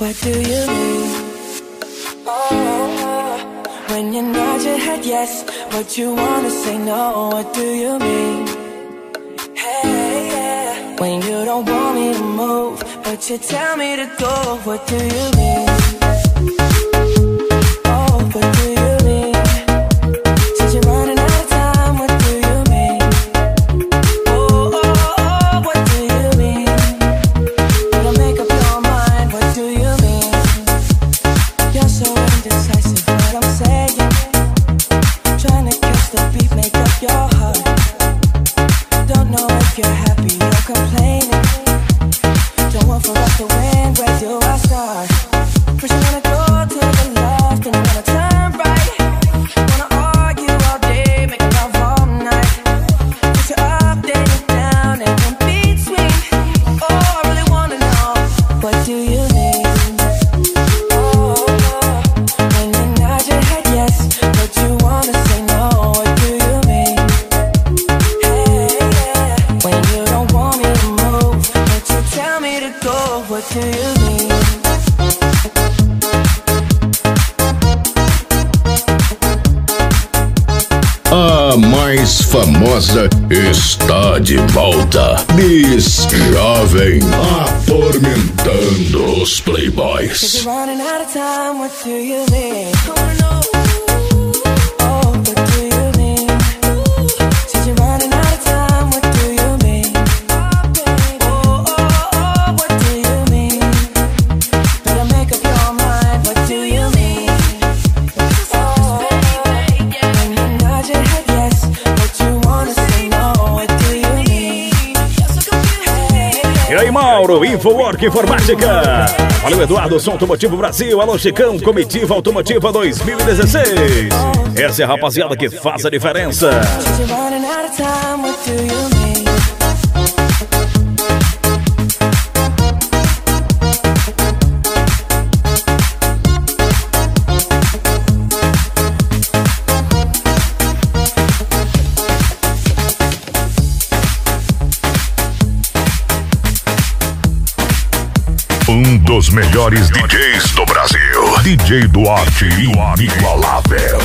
What do you mean? Oh, when you nod your head yes, but you wanna say no. What do you mean? Hey, yeah. When you don't want me to move, but you tell me to go. What do you mean? Go do the wind, I start. First you wanna go A mais famosa está de volta. Miss Jovem, atormentando os playboys. Mauro, Infowork Informática. Valeu, Eduardo, Som Automotivo Brasil. Alô, Chicão, Comitiva Automotiva 2016. Essa é a rapaziada que faz a diferença. Um dos melhores DJs do Brasil. DJ Duarte inigualável.